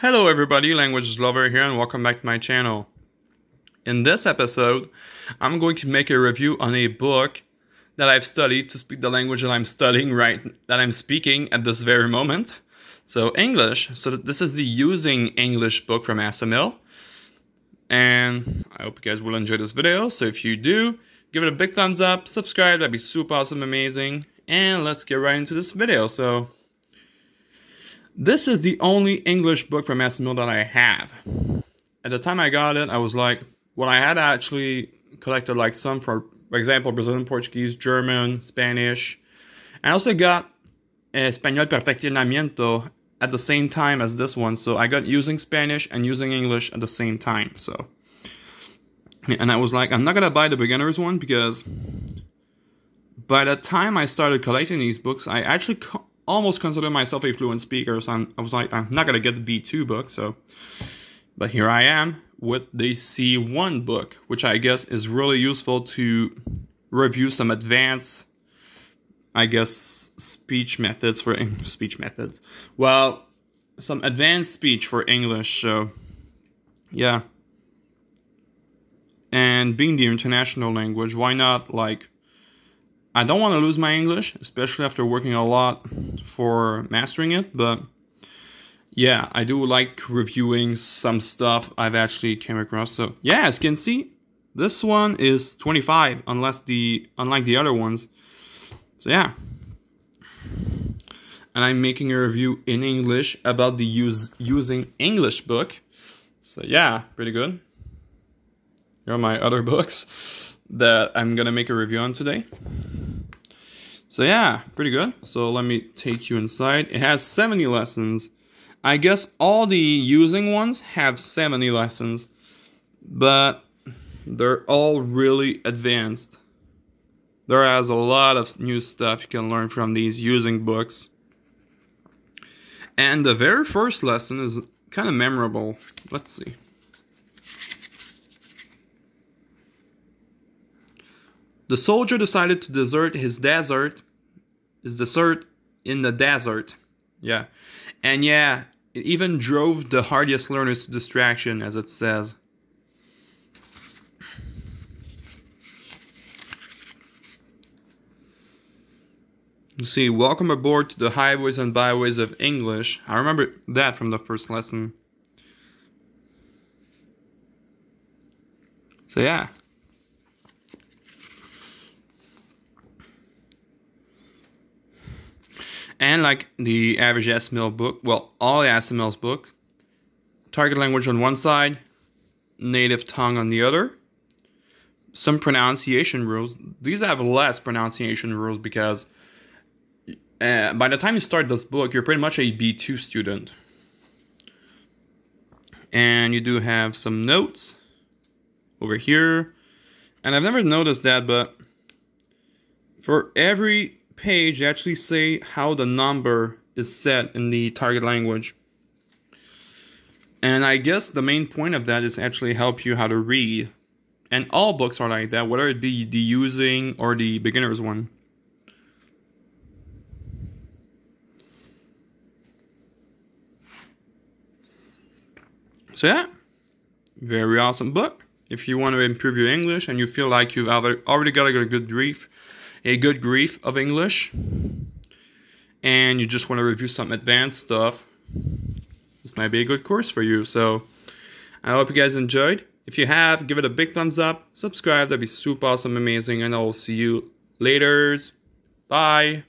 Hello everybody, Languages Lover here and welcome back to my channel. In this episode, I'm going to make a review on a book that I've studied to speak the language that I'm studying right, that I'm speaking at this very moment. So English, so this is the Using English book from Assimil. And I hope you guys will enjoy this video, so if you do, give it a big thumbs up, subscribe, that'd be super awesome, amazing. And let's get right into this video. So this is the only English book from Assimil that I have. At the time I got it, I was like, well, I had actually collected like some, for, for example, Brazilian Portuguese, German, Spanish. I also got eh, Español Perfeccionamiento at the same time as this one, so I got using Spanish and using English at the same time, so. And I was like, I'm not gonna buy the beginner's one because by the time I started collecting these books, I actually almost consider myself a fluent speaker, so I'm, I was like, I'm not gonna get the B2 book, so. But here I am with the C1 book, which I guess is really useful to review some advanced, I guess, speech methods for speech methods. Well, some advanced speech for English, so yeah. And being the international language, why not like I don't want to lose my English, especially after working a lot for mastering it, but yeah, I do like reviewing some stuff I've actually came across. So yeah, as you can see, this one is 25, unless the unlike the other ones. So yeah. And I'm making a review in English about the use using English book. So yeah, pretty good. Here are my other books that I'm gonna make a review on today. So yeah, pretty good. So let me take you inside. It has 70 lessons. I guess all the using ones have 70 lessons, but they're all really advanced. There has a lot of new stuff you can learn from these using books. And the very first lesson is kind of memorable. Let's see. The soldier decided to desert his desert, his desert in the desert. Yeah. And yeah, it even drove the hardiest learners to distraction, as it says. See, welcome aboard to the highways and byways of English. I remember that from the first lesson. So yeah. And like the average Assimil book, well, all Assimil's books, target language on one side, native tongue on the other, some pronunciation rules. These have less pronunciation rules because uh, by the time you start this book, you're pretty much a B2 student. And you do have some notes over here. And I've never noticed that, but for every page actually say how the number is set in the target language. And I guess the main point of that is actually help you how to read. And all books are like that, whether it be the using or the beginner's one. So yeah, very awesome book. If you want to improve your English and you feel like you've already got a good brief, a good grief of English and you just want to review some advanced stuff, this might be a good course for you. So I hope you guys enjoyed. If you have, give it a big thumbs up, subscribe, that'd be super awesome, amazing, and I will see you later. Bye.